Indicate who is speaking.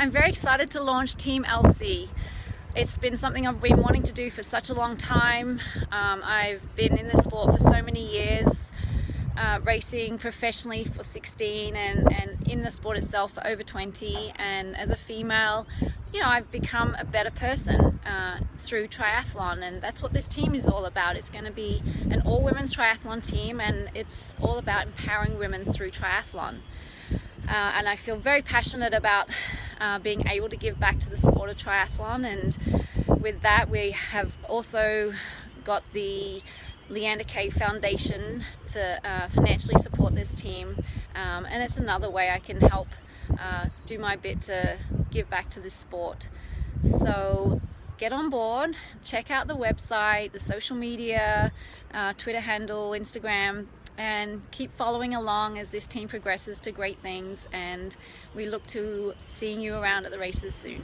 Speaker 1: I'm very excited to launch Team LC. It's been something I've been wanting to do for such a long time. Um, I've been in the sport for so many years, uh, racing professionally for 16 and, and in the sport itself for over 20. And as a female, you know, I've become a better person uh, through triathlon, and that's what this team is all about. It's going to be an all women's triathlon team, and it's all about empowering women through triathlon. Uh, and I feel very passionate about uh, being able to give back to the sport of triathlon. And with that, we have also got the Leanda Cave Foundation to uh, financially support this team. Um, and it's another way I can help uh, do my bit to give back to this sport. So get on board, check out the website, the social media, uh, Twitter handle, Instagram, and keep following along as this team progresses to great things and we look to seeing you around at the races soon.